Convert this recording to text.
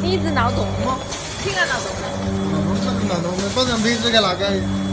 你一直闹钟吗？听个闹钟。我不是闹钟，我不想没这个那个。